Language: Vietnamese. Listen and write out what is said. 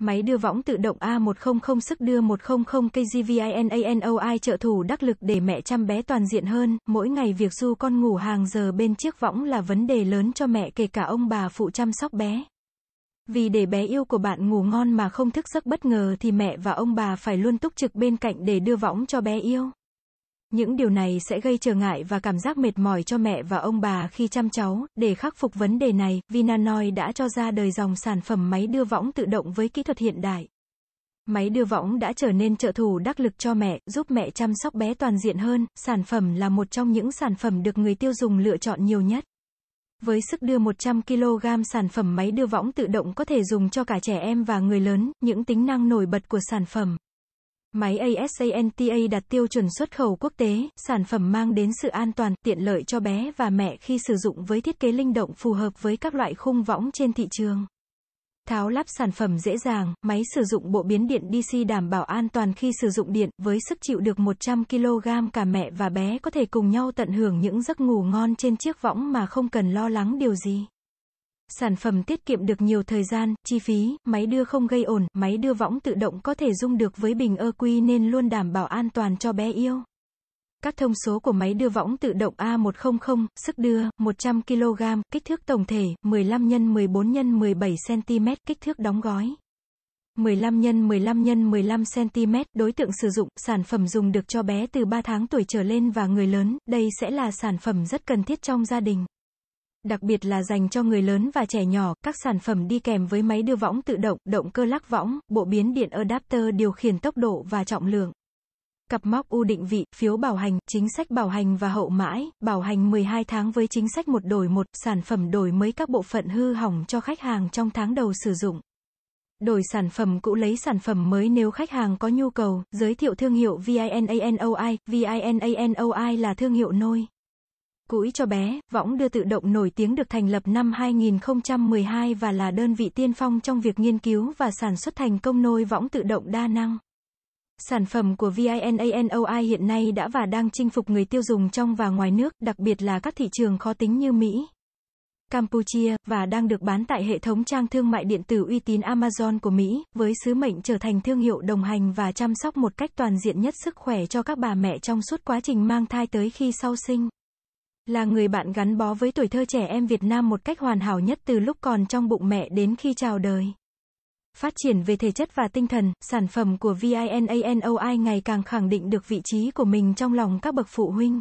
Máy đưa võng tự động A100 sức đưa 100 kgVINANOI trợ thủ đắc lực để mẹ chăm bé toàn diện hơn, mỗi ngày việc du con ngủ hàng giờ bên chiếc võng là vấn đề lớn cho mẹ kể cả ông bà phụ chăm sóc bé. Vì để bé yêu của bạn ngủ ngon mà không thức giấc bất ngờ thì mẹ và ông bà phải luôn túc trực bên cạnh để đưa võng cho bé yêu. Những điều này sẽ gây trở ngại và cảm giác mệt mỏi cho mẹ và ông bà khi chăm cháu. Để khắc phục vấn đề này, Vinanoi đã cho ra đời dòng sản phẩm máy đưa võng tự động với kỹ thuật hiện đại. Máy đưa võng đã trở nên trợ thủ đắc lực cho mẹ, giúp mẹ chăm sóc bé toàn diện hơn. Sản phẩm là một trong những sản phẩm được người tiêu dùng lựa chọn nhiều nhất. Với sức đưa 100 kg sản phẩm máy đưa võng tự động có thể dùng cho cả trẻ em và người lớn, những tính năng nổi bật của sản phẩm. Máy ASANTA đạt tiêu chuẩn xuất khẩu quốc tế, sản phẩm mang đến sự an toàn, tiện lợi cho bé và mẹ khi sử dụng với thiết kế linh động phù hợp với các loại khung võng trên thị trường. Tháo lắp sản phẩm dễ dàng, máy sử dụng bộ biến điện DC đảm bảo an toàn khi sử dụng điện, với sức chịu được 100 kg cả mẹ và bé có thể cùng nhau tận hưởng những giấc ngủ ngon trên chiếc võng mà không cần lo lắng điều gì. Sản phẩm tiết kiệm được nhiều thời gian, chi phí, máy đưa không gây ổn, máy đưa võng tự động có thể dung được với bình ơ quy nên luôn đảm bảo an toàn cho bé yêu. Các thông số của máy đưa võng tự động A100, sức đưa, 100 kg, kích thước tổng thể, 15 x 14 x 17 cm, kích thước đóng gói. 15 x 15 x 15 cm, đối tượng sử dụng, sản phẩm dùng được cho bé từ 3 tháng tuổi trở lên và người lớn, đây sẽ là sản phẩm rất cần thiết trong gia đình. Đặc biệt là dành cho người lớn và trẻ nhỏ, các sản phẩm đi kèm với máy đưa võng tự động, động cơ lắc võng, bộ biến điện adapter điều khiển tốc độ và trọng lượng. Cặp móc ưu định vị, phiếu bảo hành, chính sách bảo hành và hậu mãi, bảo hành 12 tháng với chính sách một đổi một, sản phẩm đổi mới các bộ phận hư hỏng cho khách hàng trong tháng đầu sử dụng. Đổi sản phẩm cũ lấy sản phẩm mới nếu khách hàng có nhu cầu, giới thiệu thương hiệu VINANOI, VINANOI là thương hiệu nôi. Cũi cho bé, võng đưa tự động nổi tiếng được thành lập năm 2012 và là đơn vị tiên phong trong việc nghiên cứu và sản xuất thành công nôi võng tự động đa năng. Sản phẩm của VINANOI hiện nay đã và đang chinh phục người tiêu dùng trong và ngoài nước, đặc biệt là các thị trường khó tính như Mỹ, Campuchia, và đang được bán tại hệ thống trang thương mại điện tử uy tín Amazon của Mỹ, với sứ mệnh trở thành thương hiệu đồng hành và chăm sóc một cách toàn diện nhất sức khỏe cho các bà mẹ trong suốt quá trình mang thai tới khi sau sinh. Là người bạn gắn bó với tuổi thơ trẻ em Việt Nam một cách hoàn hảo nhất từ lúc còn trong bụng mẹ đến khi chào đời. Phát triển về thể chất và tinh thần, sản phẩm của VINANOI ngày càng khẳng định được vị trí của mình trong lòng các bậc phụ huynh.